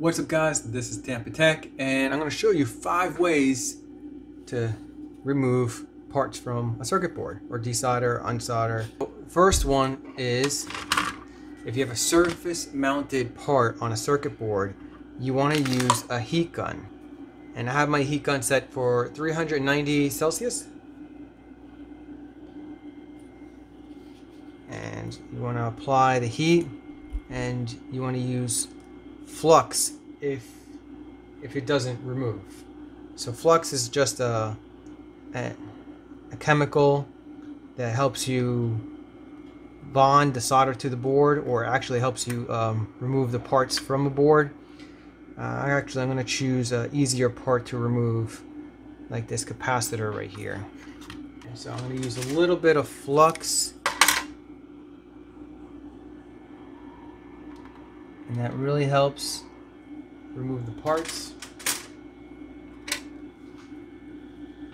What's up guys, this is TampaTec and I'm going to show you five ways to remove parts from a circuit board or desolder, unsolder. First one is if you have a surface mounted part on a circuit board, you want to use a heat gun. And I have my heat gun set for 390 Celsius. And you want to apply the heat and you want to use flux if if it doesn't remove. So flux is just a, a, a chemical that helps you bond the solder to the board or actually helps you um, remove the parts from a board. Uh, actually, I'm going to choose an easier part to remove like this capacitor right here. so I'm going to use a little bit of flux and that really helps remove the parts.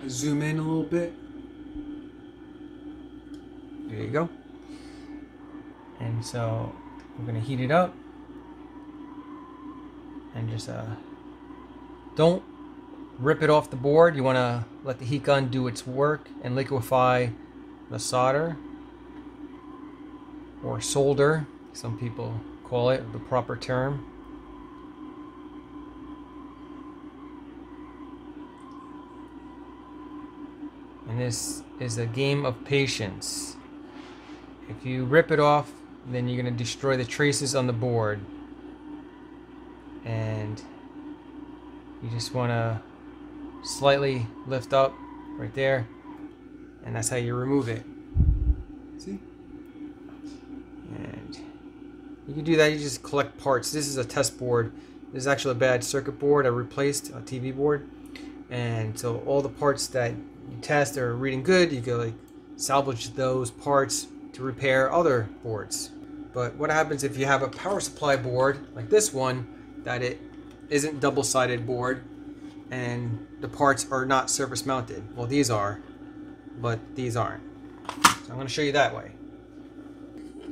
Zoom in a little bit. There you go. And so we're gonna heat it up and just uh, don't rip it off the board. You wanna let the heat gun do its work and liquefy the solder or solder. Some people call it the proper term. And this is a game of patience. If you rip it off, then you're going to destroy the traces on the board. And you just want to slightly lift up right there. And that's how you remove it. See? You can do that, you just collect parts. This is a test board. This is actually a bad circuit board I replaced, a TV board. And so all the parts that you test are reading good, you can like salvage those parts to repair other boards. But what happens if you have a power supply board like this one that it isn't double-sided board and the parts are not surface mounted? Well, these are, but these aren't. So I'm going to show you that way.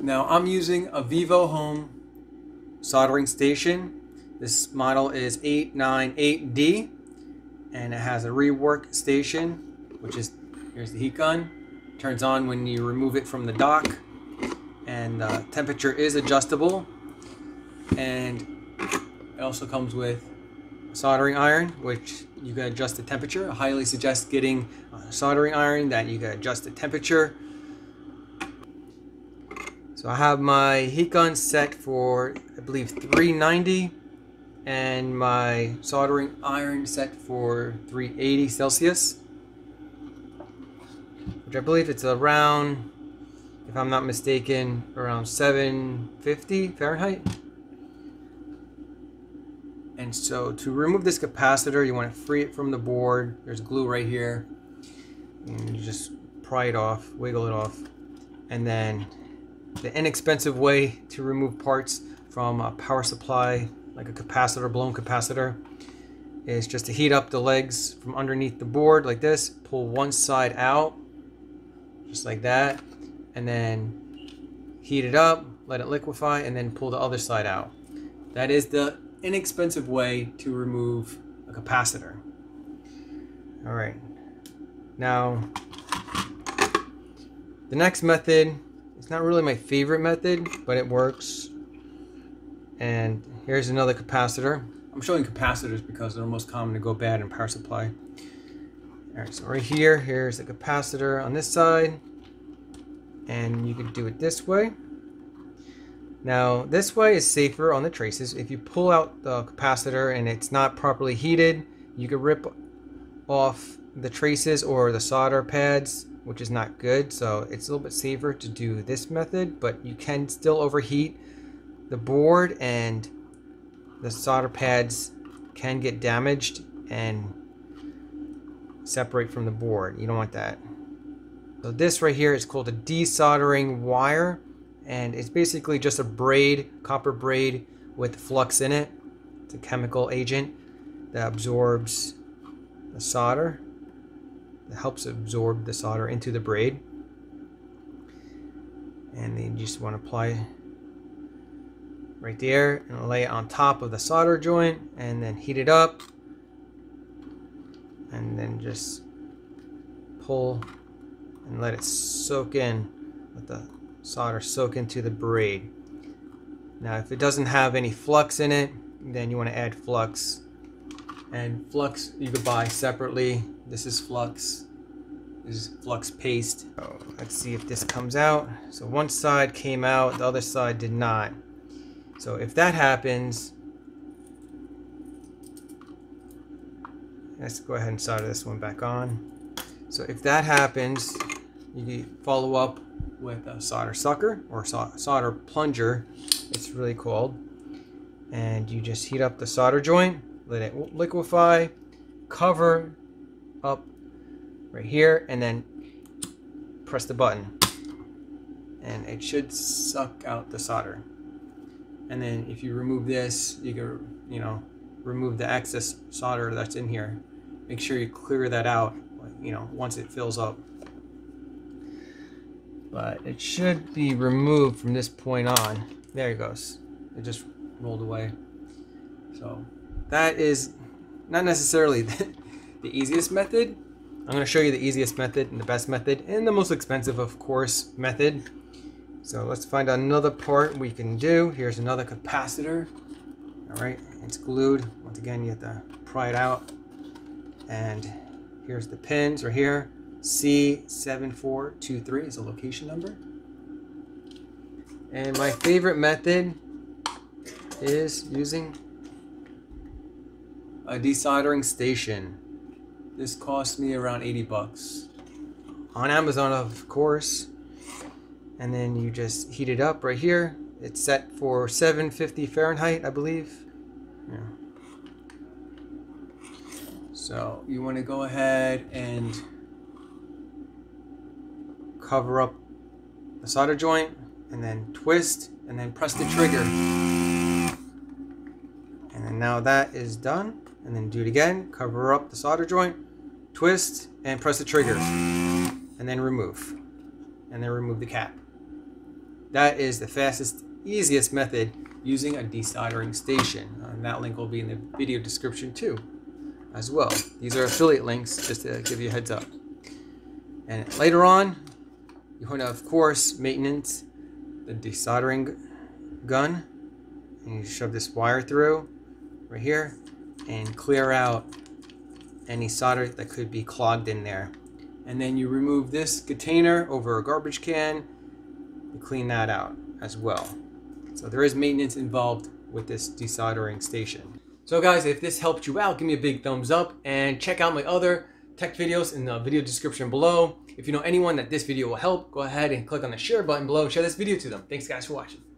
Now I'm using a Vivo Home soldering station. This model is 898D and it has a rework station which is here's the heat gun. Turns on when you remove it from the dock and uh, temperature is adjustable. And it also comes with a soldering iron which you can adjust the temperature. I highly suggest getting a soldering iron that you can adjust the temperature so I have my heat gun set for, I believe, 390 and my soldering iron set for 380 Celsius. Which I believe it's around, if I'm not mistaken, around 750 Fahrenheit. And so to remove this capacitor, you want to free it from the board. There's glue right here. And you just pry it off, wiggle it off. And then the inexpensive way to remove parts from a power supply like a capacitor, blown capacitor, is just to heat up the legs from underneath the board like this, pull one side out, just like that, and then heat it up, let it liquefy, and then pull the other side out. That is the inexpensive way to remove a capacitor. All right. Now, the next method it's not really my favorite method, but it works. And here's another capacitor. I'm showing capacitors because they're most common to go bad in power supply. Alright, so right here, here's the capacitor on this side. And you can do it this way. Now, this way is safer on the traces. If you pull out the capacitor and it's not properly heated, you can rip off the traces or the solder pads which is not good. So it's a little bit safer to do this method, but you can still overheat the board and the solder pads can get damaged and separate from the board. You don't want that. So this right here is called a desoldering wire and it's basically just a braid, copper braid with flux in it. It's a chemical agent that absorbs the solder helps absorb the solder into the braid. And then you just want to apply right there and lay it on top of the solder joint and then heat it up. And then just pull and let it soak in. Let the solder soak into the braid. Now if it doesn't have any flux in it then you want to add flux and flux you could buy separately. This is flux. This is flux paste. So let's see if this comes out. So one side came out the other side did not. So if that happens let's go ahead and solder this one back on. So if that happens you follow up with a solder sucker or solder plunger. It's really called and you just heat up the solder joint let it liquefy cover up right here and then press the button. And it should suck out the solder. And then if you remove this you can you know remove the excess solder that's in here. Make sure you clear that out you know once it fills up. But it should be removed from this point on. There it goes. It just rolled away. So that is not necessarily the, easiest method. I'm going to show you the easiest method and the best method and the most expensive, of course, method. So let's find another part we can do. Here's another capacitor. All right, it's glued. Once again, you have to pry it out. And here's the pins right here. C7423 is a location number. And my favorite method is using a desoldering station. This cost me around 80 bucks. On Amazon, of course. And then you just heat it up right here. It's set for 750 Fahrenheit, I believe. Yeah. So you want to go ahead and cover up the solder joint and then twist and then press the trigger. And then now that is done and then do it again. Cover up the solder joint, twist, and press the trigger. And then remove. And then remove the cap. That is the fastest, easiest method using a desoldering station. And that link will be in the video description too, as well. These are affiliate links, just to give you a heads up. And later on, you want to, of course, maintenance the desoldering gun. And you shove this wire through right here and clear out any solder that could be clogged in there. And then you remove this container over a garbage can and clean that out as well. So there is maintenance involved with this desoldering station. So guys, if this helped you out, give me a big thumbs up and check out my other tech videos in the video description below. If you know anyone that this video will help, go ahead and click on the share button below and share this video to them. Thanks guys for watching.